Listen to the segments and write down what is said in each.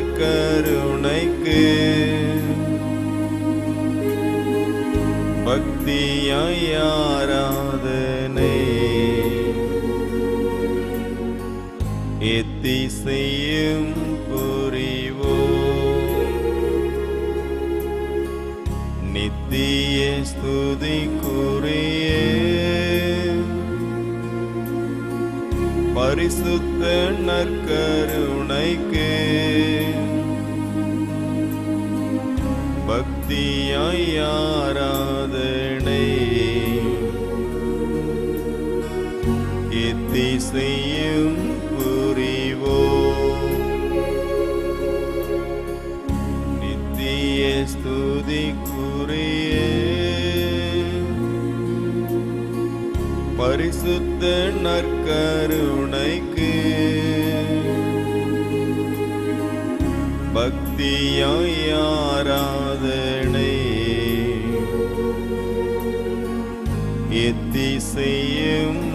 நற்கருணைக்கு பக்தியாய் ஆராதனை. செய்யும் புரிவோ? நித்திய ஸ்துதிக்குரிய பரிசுத்த நற்கரு ஆராதனை எத்திசையும் புரிவோ. நித்திய ஸ்துதிக்குரிய பரிசுத்த நற்கருணைக்கு பக்தியாய் ஆரா எத்திசையும்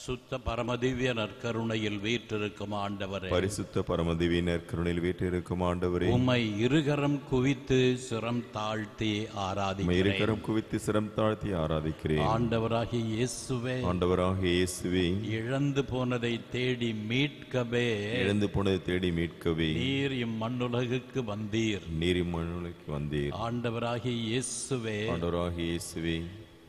பரிசுத்த பரமதிவ்ய நற்கருணையில் வீற்றிருக்கும் ஆண்டவரே. பரிசுத்த பரமதிவினர் கருணையில் வீட்டிருக்கும் ஆண்டவரே. உம்மை இருகரம் குவித்து சிரம் தாழ்த்தி ஆராதிக்கிறேன். இருக்கரம் குவித்து சிரம் தாழ்த்தி ஆராதிக்கிறேன். ஆண்டவராகிய இயேசுவே ஆண்டவராகிய இயேசுவே இழந்து போனதை தேடி மீட்கவே. இழந்து போனதை தேடி மீட்கவே. நீர் இம்மண்ணுலகுக்கு வந்தீர். நீரி மண்ணுலைக்கு வந்தீர். ஆண்டவராகிய இயேசுவே ஆண்டவராகிய இயேசுவே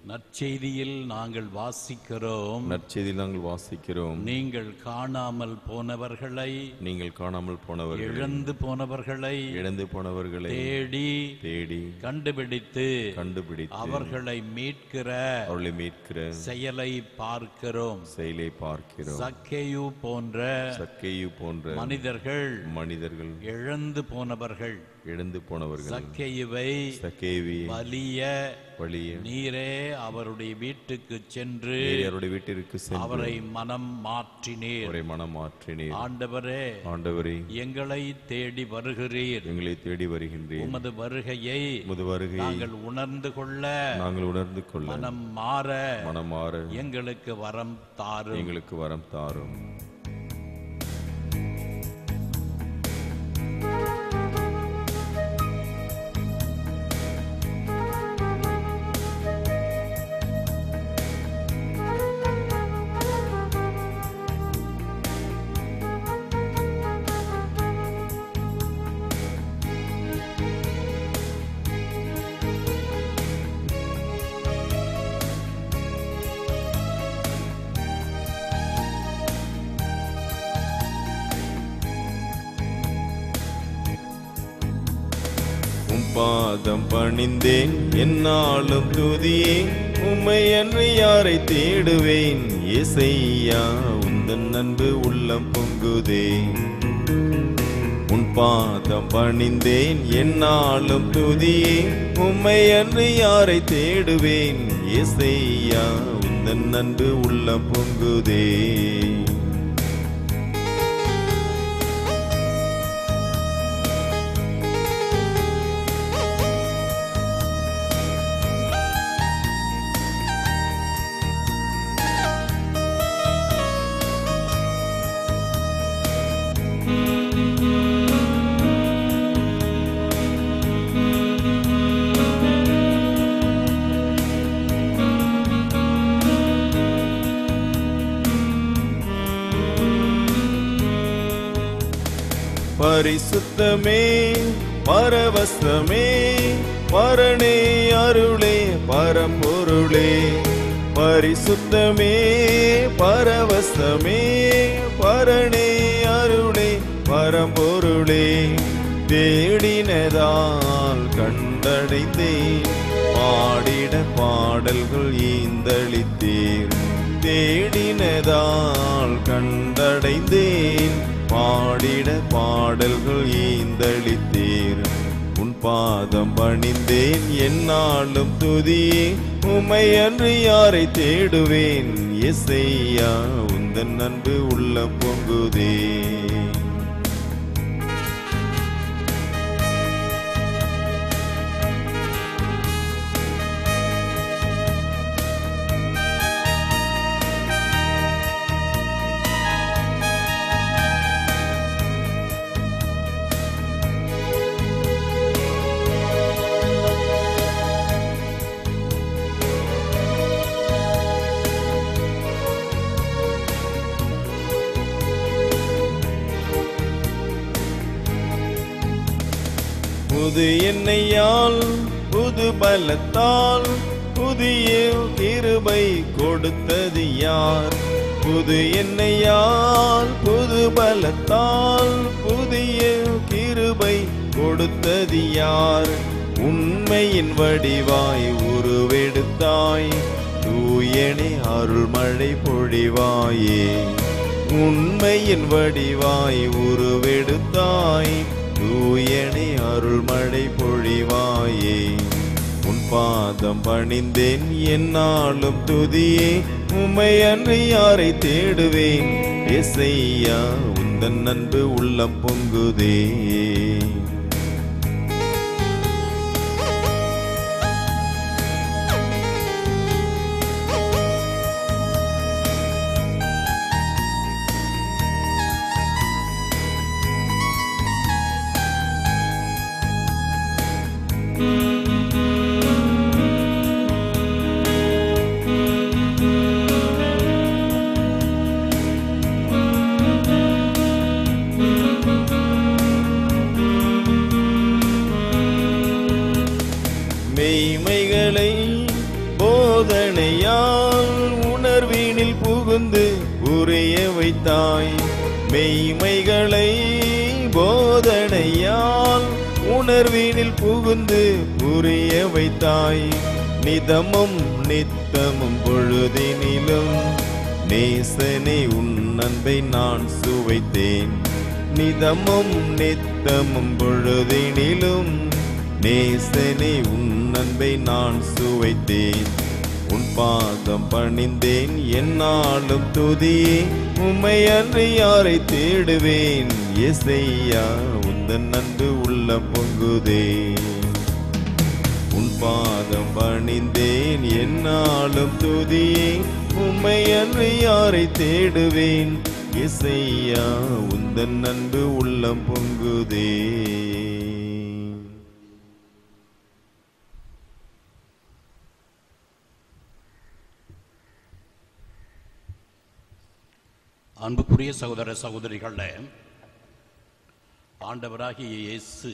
நற்செய்தியில் நாங்கள் வாசிக்கிறோம். நற்செய்தியில் நாங்கள் வாசிக்கிறோம். நீங்கள் காணாமல் போனவர்களை நீங்கள் காணாமல் போனவர்கள் இழந்து போனவர்களை இழந்து போனவர்களை தேடி தேடி கண்டுபிடித்து கண்டுபிடித்து அவர்களை மீட்கிற அவர்களை மீட்கிற செயலை பார்க்கிறோம். செயலை பார்க்கிறோம். சக்கேயு போன்ற சக்கையு போன்ற மனிதர்கள் மனிதர்கள் இழந்து போனவர்கள். இழந்து போனவர்கள் சக்கேயுவை சக்கேவி வலிய வழிய நீரே அவருடைய வீட்டுக்கு சென்று அவருடைய வீட்டிற்கு அவரை மனம் மாற்றினீர். அவரை மனம் மாற்றினீர். ஆண்டவரே ஆண்டவரே எங்களை தேடி வருகிறீர். எங்களை தேடி வருகின்றேன் உமது வருகையை உமது வருகையை நாங்கள் உணர்ந்து கொள்ள நாங்கள் உணர்ந்து கொள்ள மனம் மாற மனமாற எங்களுக்கு வரம் தாரும். எங்களுக்கு வரம் தாரும். பணிந்தேன் என்னாலும் துதியே உம்மை அன்று யாரை தேடுவேன்? இசையா உந்தன் அன்பு உள்ளம் பொங்குதே உன் பாதம் பணிந்தேன். என்னாலும் துதியே உம்மை அன்று யாரை தேடுவேன்? இசையா உந்தன் அன்பு உள்ளம் பொங்குதே பரிசுத்தமே பரவசமே பரணே அருளே பரம்பொருளே. பரிசுத்தமே பரவசமே பரணே அருளே பரம்பொருளே. தேடினதால் கண்டடைந்தேன் பாடிட பாடல்கள் ஈந்தளித்தேன். தேடினதால் கண்டடைந்தேன் பாடிட பாடல்கள் ஈந்தளித்தீர். உன் பாதம் பணிந்தேன் என்னாலும் துதியே. உமை அன்று யாரை தேடுவேன்? எசையா உந்தன் அன்பு உள்ள பொங்குதே. புது என்னையால் புது பலத்தால் புதிய கிருபை கொடுத்தது யார்? புது என்னையால் புது பலத்தால் புதிய கிருபை கொடுத்தது யார்? உண்மையின் வடிவாய் உருவெடுத்தாய் தூயனே அருள்மழை பொழிவாயே. உண்மையின் வடிவாய் உருவெடுத்தாய் தூயனே அருள்மழை பொழிவாயே. உன் பாதம் பணிந்தேன் என்னாலும் துதியே. உம்மை அன்று யாரை தேடுவேன்? எசையா உந்தன் அன்பு உள்ளம் பொங்குதே. மெய்மைகளை போதனையால் உணர்வினில் புகுந்து உரிய வைத்தாய். மெய்மைகளை போதனையால் உணர்வினில் புகுந்து புரிய வைத்தாய். நிதமும் நித்தமும் பொழுதினிலும் நேசனே உன் அன்பை நான் சுவைத்தேன். நிதமும் நித்தமும் பொழுதினிலும் நேசனே உன் அன்பை நான் சுவைத்தேன். உன் பாதம் பணிந்தேன் என்னாலும் துதியே உம்மை அன்று யாரை தேடுவேன்? எசையா உந்தன் அன்பு உள்ள பொங்குதே. உன் பாதம் பணிந்தேன் என்னாலும் துதியே உம்மை அன்று யாரை தேடுவேன்? இசையா உந்தன் அன்பு உள்ளம் பொங்குதே. அன்புக்குரிய சகோதர சகோதரிகள ஆண்டவராகிய இயேசு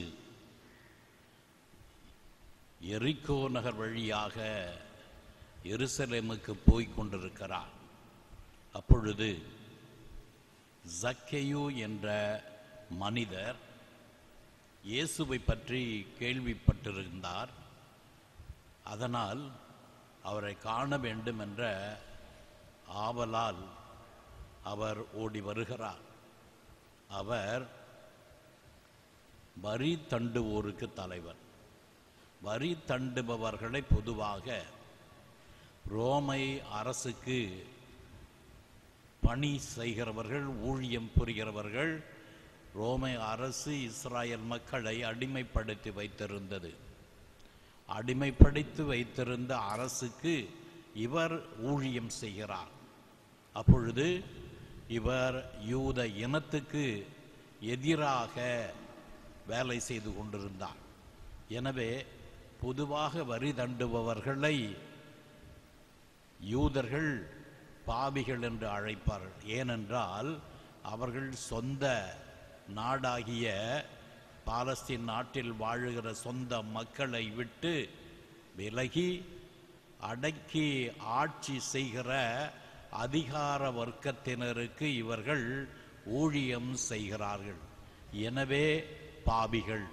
எரிக்கோ நகர் வழியாக எருசலேமுக்கு போய் கொண்டிருக்கிறார். அப்பொழுது ஜக்கையு என்ற மனிதர் இயேசுவை பற்றி கேள்விப்பட்டிருந்தார். அதனால் அவரை காண வேண்டும் என்ற ஆவலால் அவர் ஓடி வருகிறார். அவர் வரி தண்டுவோருக்கு தலைவர். வரி தண்டுபவர்களை பொதுவாக ரோமை அரசுக்கு பணி செய்கிறவர்கள் ஊழியம் புரிகிறவர்கள் ரோமை அரசு இஸ்ராயல் மக்களை அடிமைப்படுத்தி வைத்திருந்தது. அடிமைப்படுத்தி வைத்திருந்த அரசுக்கு இவர் ஊழியம் செய்கிறார். அப்பொழுது இவர் யூத இனத்துக்கு எதிராக வேலை செய்து கொண்டிருந்தார். எனவே பொதுவாக வரி தண்டுபவர்களை யூதர்கள் பாவிகள் என்று அழைப்பார்கள். ஏனென்றால் அவர்கள் சொந்த நாடாகிய பாலஸ்தீன் நாட்டில் வாழுகிற சொந்த மக்களை விட்டு விலகி அடக்கி ஆட்சி செய்கிற அதிகார வர்க்கத்தினருக்கு இவர்கள் ஊழியம் செய்கிறார்கள். எனவே பாபிகள்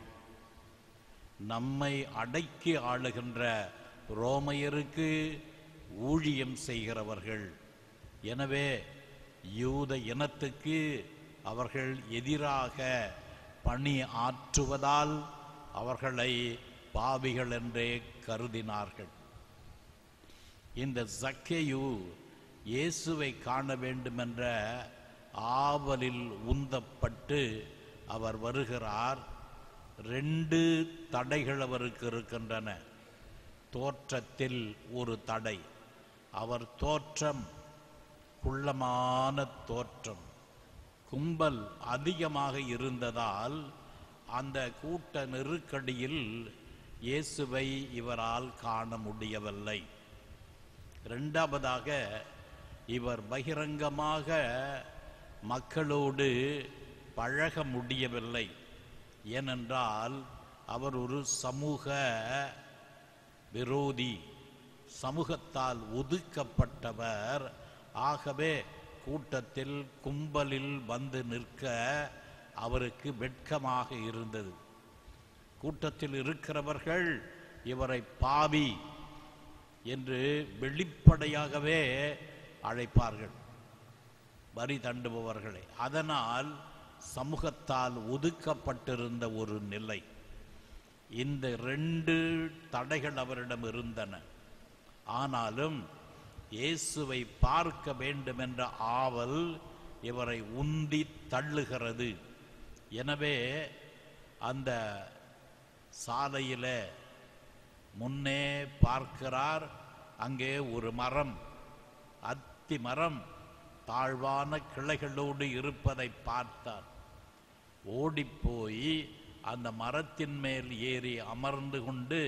நம்மை அடக்கி ஆளுகின்ற ரோமையருக்கு ஊழியம் செய்கிறவர்கள். எனவே யூத இனத்துக்கு அவர்கள் எதிராக பணி ஆற்றுவதால் அவர்களை பாவிகள் என்றே கருதினார்கள். இந்த ஜக்கேயு இயேசுவை காண வேண்டுமென்ற ஆவலில் உந்தப்பட்டு அவர் வருகிறார். ரெண்டு தடைகள் அவருக்கு இருக்கின்றன. தோற்றத்தில் ஒரு தடை. அவர் தோற்றம் குள்ளமான தோற்றம். கும்பல் அதிகமாக இருந்ததால் அந்த கூட்ட நெருக்கடியில் இயேசுவை இவரால் காண முடியவில்லை. இரண்டாவதாக இவர் பகிரங்கமாக மக்களோடு பழக முடியவில்லை. ஏனென்றால் அவர் ஒரு சமூக விரோதி சமூகத்தால் ஒதுக்கப்பட்டவர். ஆகவே கூட்டத்தில் கும்பலில் வந்து நிற்க அவருக்கு வெட்கமாக இருந்தது. கூட்டத்தில் இருக்கிறவர்கள் இவரை பாவி என்று வெளிப்படையாகவே அழைப்பார்கள். வரி தண்டுபவர்களை. அதனால் சமூகத்தால் ஒதுக்கப்பட்டிருந்த ஒரு நிலை. இந்த ரெண்டு தடைகள் அவரிடம் இருந்தன. ஆனாலும் இயேசுவை பார்க்க வேண்டும் என்ற ஆவல் இவரை உந்தி தள்ளுகிறது. எனவே அந்த சாலையில் முன்னே பார்க்கிறார். அங்கே ஒரு மரம். அத் அத்தி மரம் தாழ்வான கிளைகளோடு இருப்பதை பார்த்தார். ஓடிப்போய் அந்த மரத்தின் மேல் ஏறி அமர்ந்து கொண்டு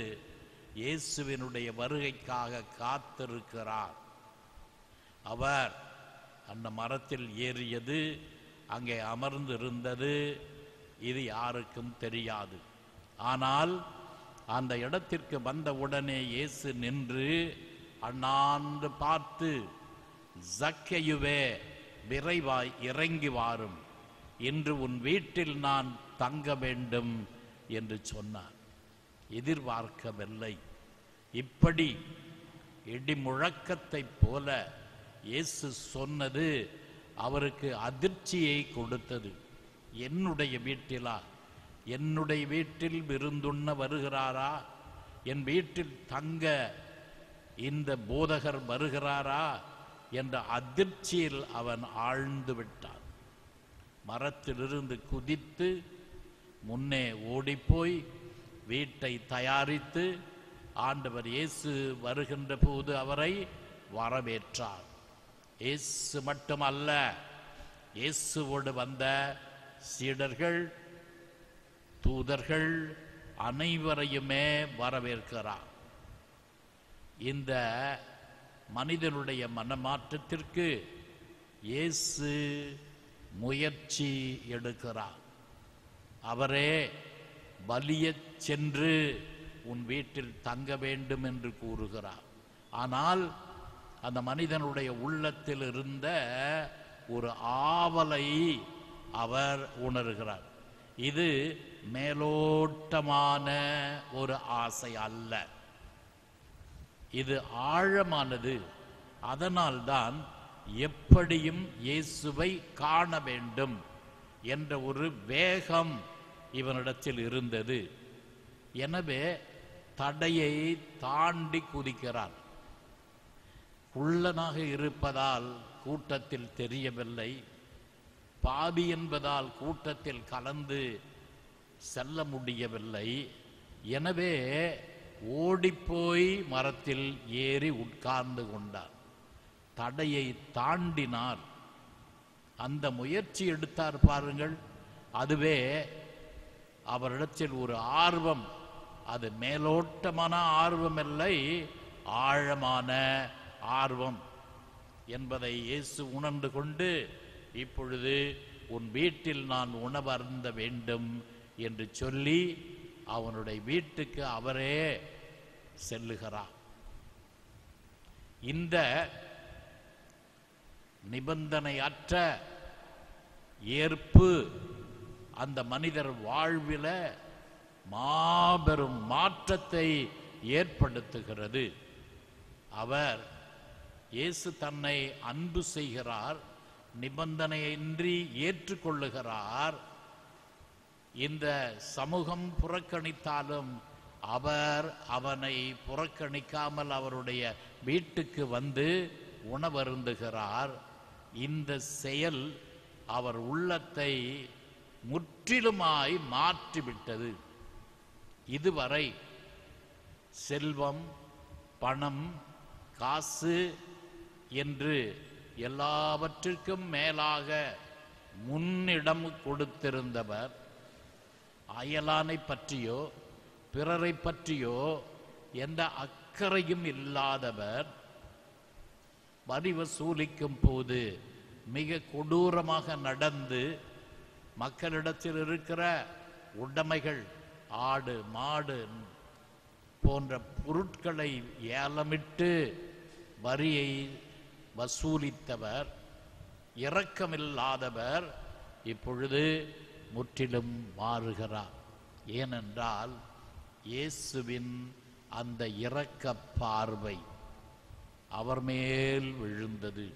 இயேசுவினுடைய வருகைக்காக காத்திருக்கிறார். அவர் அந்த மரத்தில் ஏறியது அங்கே அமர்ந்திருந்தது இது யாருக்கும் தெரியாது. ஆனால் அந்த இடத்திற்கு வந்தவுடனே இயேசு நின்று அண்ணாந்து பார்த்து ஜக்கையுவே விரைவாய் இறங்கி வாரும். இன்று உன் வீட்டில் நான் தங்க வேண்டும் என்று சொன்னார். எதிர்பார்க்கவில்லை. இப்படி இடி முழக்கத்தைப் போல இயேசு சொன்னது அவருக்கு அதிர்ச்சியை கொடுத்தது. என்னுடைய வீட்டிலா? என்னுடைய வீட்டில் விருந்துண்ண வருகிறாரா? என் வீட்டில் தங்க இந்த போதகர் வருகிறாரா? என்ற அதிர்ச்சியில் அவன் ஆழ்ந்து விட்டான். மரத்திலிருந்து குதித்து முன்னே ஓடிப்போய் வீட்டை தயாரித்து ஆண்டவர் இயேசு வருகின்ற போது அவரை வரவேற்றார். இயேசு மட்டுமல்ல இயேசுவோடு வந்த சீடர்கள் தூதர்கள் அனைவரையுமே வரவேற்கிறார். இந்த மனிதனுடைய மனமாற்றத்திற்கு இயேசு முயற்சி எடுக்கிறார். அவரே வலிய சென்று உன் வீட்டில் தங்க வேண்டும் என்று கூறுகிறார். ஆனால் அந்த மனிதனுடைய உள்ளத்தில் இருந்த ஒரு ஆவலை அவர் உணர்கிறார். இது மேலோட்டமான ஒரு ஆசை அல்ல. இது ஆழமானது. அதனால்தான் எப்படியும் இயேசுவை காண வேண்டும் என்ற ஒரு வேகம் இவனிடத்தில் இருந்தது. எனவே தடையை தாண்டி குதிக்கிறான். குள்ளனாக இருப்பதால் கூட்டத்தில் தெரியவில்லை. பாவி என்பதால் கூட்டத்தில் கலந்து செல்ல முடியவில்லை. எனவே ஓடிப்போய் மரத்தில் ஏறி உட்கார்ந்து கொண்டார் தடையை தாண்டினார் அந்த முயற்சி எடுத்தார் பாருங்கள். அதுவே அவரிடத்தில் ஒரு ஆர்வம். அது மேலோட்டமான ஆர்வம் இல்லை ஆழமான ஆர்வம் என்பதை இயேசு உணர்ந்து கொண்டு இப்பொழுது உன் வீட்டில் நான் உணவருந்த வேண்டும் என்று சொல்லி அவனுடைய வீட்டுக்கு அவரே செல்லுகிறார். இந்த நிபந்தனையற்ற ஏற்பு அந்த மனிதர் வாழ்வில மாபெரும் மாற்றத்தை ஏற்படுத்துகிறது. அவர் இயேசு தன்னை அன்பு செய்கிறார் நிபந்தனையின்றி ஏற்றுக்கொள்ளுகிறார் இந்த சமூகம் புறக்கணித்தாலும் அவர் அவனை புறக்கணிக்காமல் அவருடைய வீட்டுக்கு வந்து உணவருந்துகிறார். இந்த செயல் அவர் உள்ளத்தை முற்றிலுமாய் மாற்றிவிட்டது. இதுவரை செல்வம் பணம் காசு என்று எல்லாவற்றிற்கும் மேலாக முன்னிடம் கொடுத்திருந்தவர் அயலானை பற்றியோ பிறரை பற்றியோ எந்த அக்கறையும் இல்லாதவர் வரி வசூலிக்கும் போது மிக கொடூரமாக நடந்து மக்களிடத்தில் இருக்கிற உடைமைகள் ஆடு மாடு போன்ற பொருட்களை ஏலமிட்டு வரியை வசூலித்தவர் இரக்கமில்லாதவர் இப்பொழுது முற்றிலும் மாறுகிறார். ஏனென்றால் இயேசுவின் அந்த இரக்க பார்வை அவர் மேல் விழுந்தது.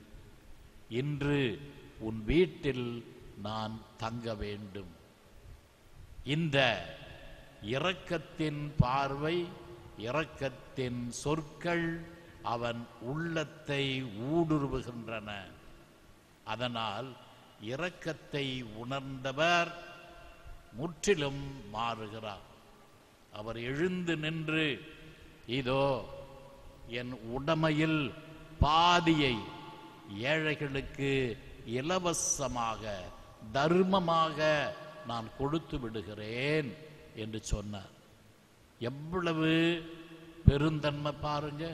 இன்று உன் வீட்டில் நான் தங்க வேண்டும். இந்த இரக்கத்தின் பார்வை இரக்கத்தின் சொற்கள் அவன் உள்ளத்தை ஊடுருவுகின்றன. அதனால் இரக்கத்தை உணர்ந்தவர் முற்றிலும் மாறுகிறார். அவர் எழுந்து நின்று இதோ என் உடமையில் பாதியை ஏழைகளுக்கு இலவசமாக தர்மமாக நான் கொடுத்து விடுகிறேன் என்று சொன்னார். எவ்வளவு பெருந்தன்மை பாருங்க.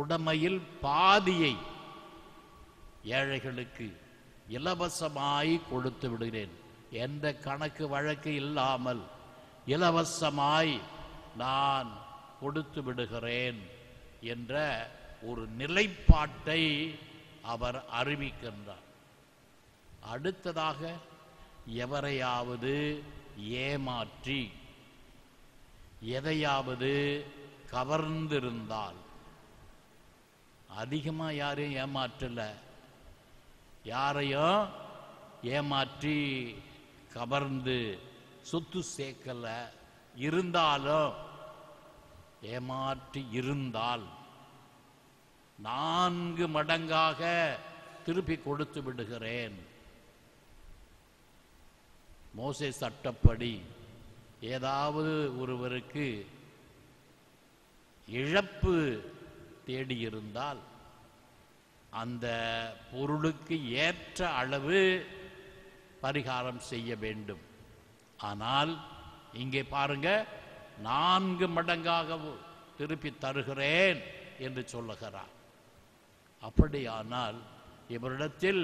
உடமையில் பாதியை ஏழைகளுக்கு இலவசமாய் கொடுத்து விடுகிறேன். எந்த கணக்கு வழக்கு இல்லாமல் இலவசமாய் நான் கொடுத்து விடுகிறேன் என்ற ஒரு நிலைப்பாட்டை அவர் அறிவிக்கின்றார். அடுத்ததாக எவரையாவது ஏமாற்றி எதையாவது கவர்ந்திருந்தால் அதிகமாக யாரையும் ஏமாற்றலை? யாரையும் ஏமாற்றி கவர்ந்து சொத்து சேர்க்கல இருந்தாலும் ஏமாற்றி இருந்தால் நான்கு மடங்காக திருப்பி கொடுத்து விடுகிறேன். மோசை சட்டப்படி ஏதாவது ஒருவருக்கு இழப்பு தேடியிருந்தால் அந்த பொருளுக்கு ஏற்ற அளவு பரிகாரம் செய்ய வேண்டும். ஆனால் இங்கே பாருங்க நான்கு மடங்காக திருப்பி தருகிறேன் என்று சொல்லுகிறார். அப்படியானால் இவரிடத்தில்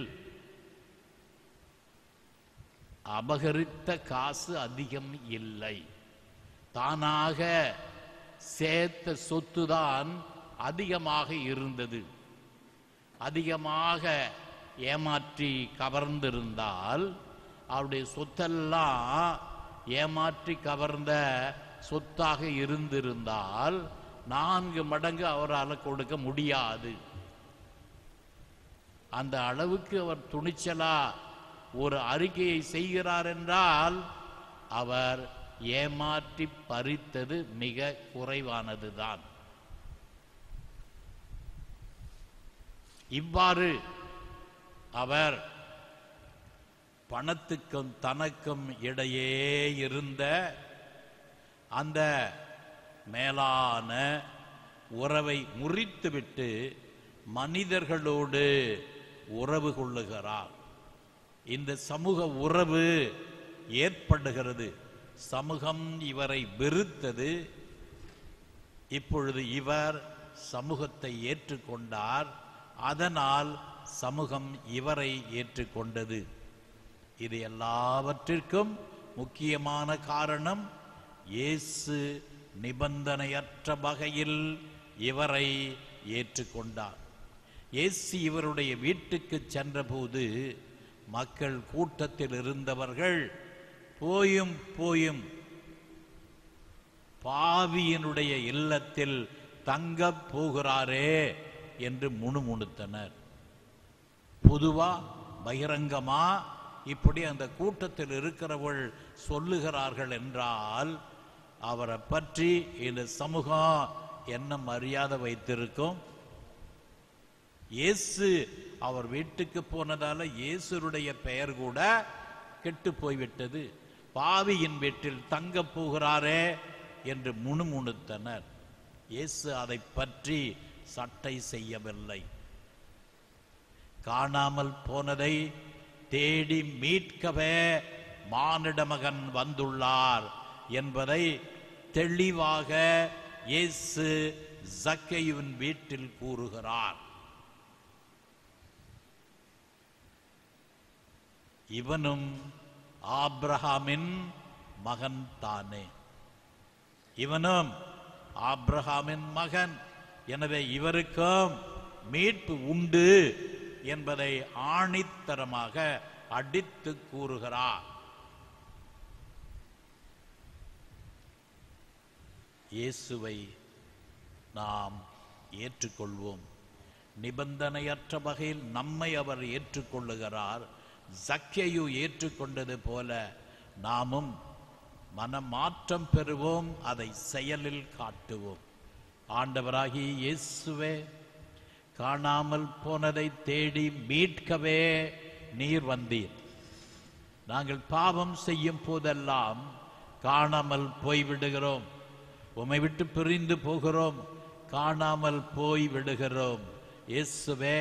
அபகரித்த காசு அதிகம் இல்லை. தானாக சேர்த்த சொத்துதான் அதிகமாக இருந்தது. அதிகமாக ஏமாற்றி கவர்ந்திருந்தால் அவருடைய சொத்தெல்லாம் ஏமாற்றி கவர்ந்த சொத்தாக இருந்திருந்தால் நான்கு மடங்கு அவரால் கொடுக்க முடியாது. அந்த அளவுக்கு அவர் துணிச்சலா ஒரு அறிக்கையை செய்கிறார் என்றால் அவர் ஏமாற்றி பறித்தது மிக குறைவானதுதான். இவ்வாறு அவர் பணத்துக்கும் தனக்கும் இடையே இருந்த அந்த மேலான உறவை முறித்துவிட்டு மனிதர்களோடு உறவு கொள்ளுகிறார். இந்த சமூக உறவு ஏற்படுகிறது. சமூகம் இவரை வெறுத்தது. இப்பொழுது இவர் சமூகத்தை ஏற்றுக்கொண்டார். அதனால் சமூகம் இவரை ஏற்றுக்கொண்டது. இது எல்லாவற்றிற்கும் முக்கியமான காரணம் இயேசு நிபந்தனையற்ற வகையில் இவரை ஏற்றுக்கொண்டார். இயேசு இவருடைய வீட்டுக்கு சென்றபோது மக்கள் கூட்டத்தில் இருந்தவர்கள் போயும் போயும் பாவியினுடைய இல்லத்தில் தங்கப் போகிறாரே என்று முணுமுணுத்தனர். பொதுவா பகிரங்கமா இப்படி அந்த கூட்டத்தில் இருக்கிறவள் சொல்லுகிறார்கள் என்றால் அவரை பற்றி இந்த சமூகம் என்ன மரியாதை வைத்திருக்கும். இயேசு அவர் வீட்டுக்கு போனதால இயேசுடைய பெயர் கூட கெட்டு போய்விட்டது. பாவியின் வீட்டில் தங்கப் போகிறாரே என்று முணுமுணுத்தனர். இயேசு அதை பற்றி சட்டை செய்யவில்லை. காணாமல் போனதை தேடி மீட்கவே மானிடமகன் வந்துள்ளார் என்பதை தெளிவாக இயேசு ஜக்கையுவின் வீட்டில் கூறுகிறார். இவனும் ஆப்ரஹாமின் மகன் தானே. இவனும் ஆப்ரஹாமின் மகன். எனவே இவருக்கும் மீட்பு உண்டு. என்பதை ஆணித்தரமாக அடித்து கூறுகிறார். இயேசுவை நாம் ஏற்றுக்கொள்வோம். நிபந்தனையற்ற வகையில் நம்மை அவர் ஏற்றுக்கொள்ளுகிறார். சக்கையு ஏற்றுக்கொண்டது போல நாமும் மனமாற்றம் பெறுவோம் அதை செயலில் காட்டுவோம். ஆண்டவராகி இயேசுவே காணாமல் போனதை தேடி மீட்கவே நீர் வந்தீர். நாங்கள் பாவம் செய்யும் போதெல்லாம் காணாமல் போய்விடுகிறோம். உம்மை விட்டு பிரிந்து போகிறோம். காணாமல் போய் விடுகிறோம் இயேசுவே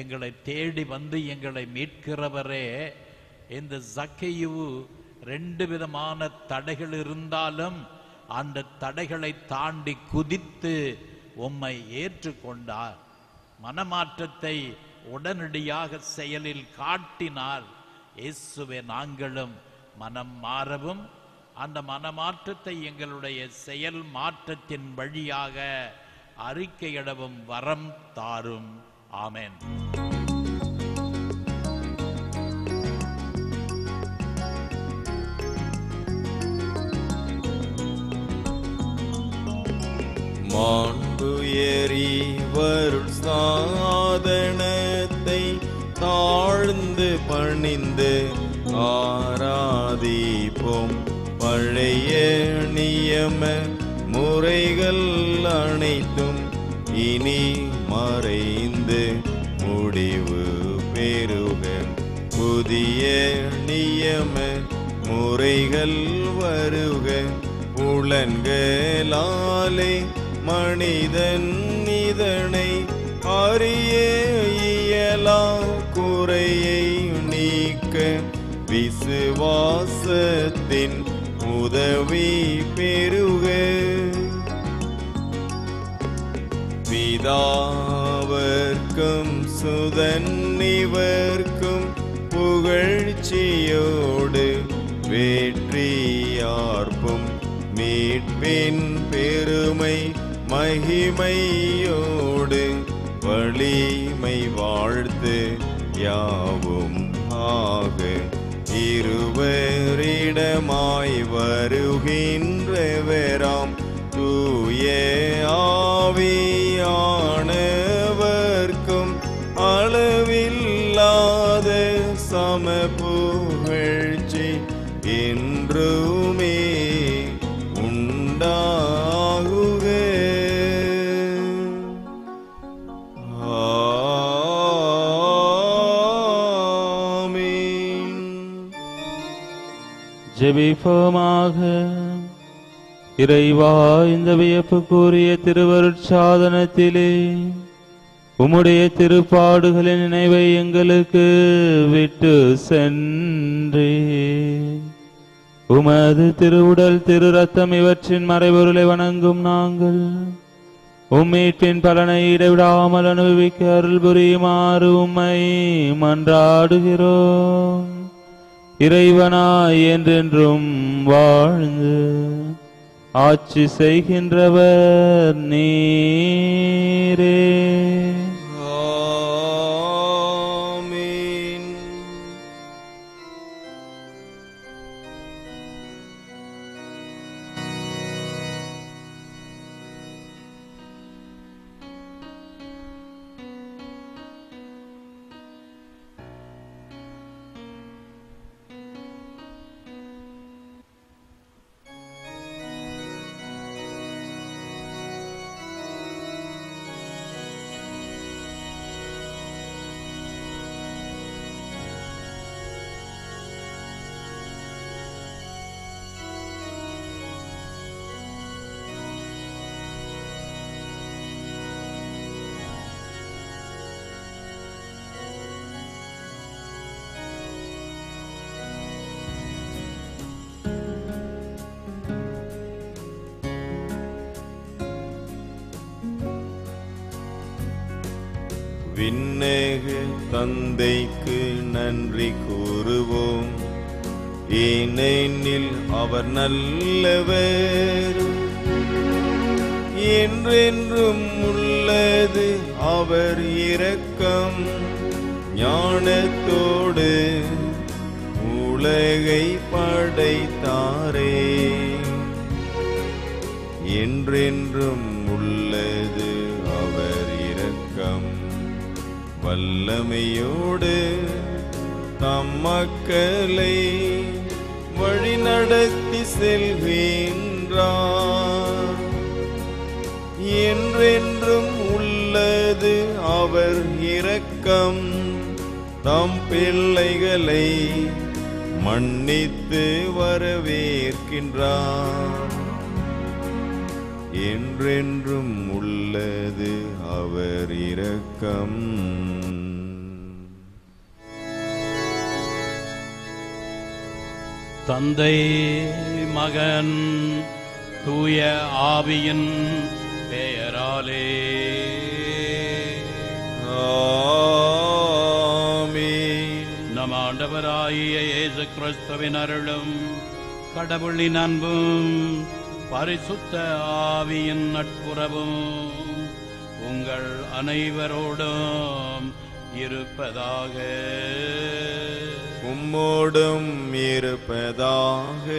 எங்களை தேடி வந்து எங்களை மீட்கிறவரே இந்த சக்கையு ரெண்டு விதமான தடைகள் இருந்தாலும் அந்த தடைகளை தாண்டி குதித்து உம்மை ஏற்றுக்கொண்டார். மனமாற்றத்தை உடனடியாக செயலில் காட்டினால் இயேசுவே நாங்களும் மனம் மாறவும் அந்த மனமாற்றத்தை எங்களுடைய செயல் மாற்றத்தின் வழியாக அறிக்கையிடவும் வரம் தாரும். ஆமேன். மாண்புயரி சாதனத்தை தாழ்ந்து பணிந்து ஆராதிப்போம். பழைய நியம முறைகள் அனைத்தும் இனி மறைந்து முடிவு பெறுக. புதிய நியம முறைகள் வருக. புலன்களாலே மனிதன் அறிய இயலா குறையை நீக்க விசுவாசத்தின் உதவி பெறுக. பிதாவர்க்கும் சுதன்னிவர்க்கும் புகழ்ச்சியோடு வெற்றியார்பும் மீட்பின் பெருமை மகிமை ஜெபிப்போமாக இறைவா இந்த வியப்புக்குரிய திருவருட்சாதனத்திலே உம்முடைய திருப்பாடுகளின் நினைவை எங்களுக்கு விட்டு சென்றே. உமது திருவுடல் திரு ரத்தம் இவற்றின் மறைபொருளை வணங்கும் நாங்கள் உம்மீட்பின் பலனை இடைவிடாமல் அனுபவிக்க அருள் புரியுமாறு உம்மை மன்றாடுகிறோம். இறைவனாய் என்றென்றும் வாழ்ந்து ஆட்சி செய்கின்றவர் நீரே. விண்ணேக தந்தைக்கு நன்றி கூறுவோம். ஏனெனில் அவர் நல்லவர். என்றென்றும் உள்ளது அவர் இரக்கம். ஞானத்தோடு உலகை படைத்தாரே. என்றென்றும் வல்லமையோடு தம் மக்களை வழிநடத்தி செல்கின்றார். என்றென்றும் உள்ளது அவர் இரக்கம். தம் பிள்ளைகளை மன்னித்து வரவேற்கின்றார். என்றென்றும் உள்ளது அவர் இரக்கம் தந்தை மகன் தூய ஆவியின் பெயராலே. நம் ஆண்டவராகிய இயேசு கிறிஸ்துவின் அருளும் கடவுளின் அன்பும் பரிசுத்த ஆவியின் நட்புறவும் உங்கள் அனைவரோடும் இருப்பதாக. உம்மோடும் இருப்பதாக.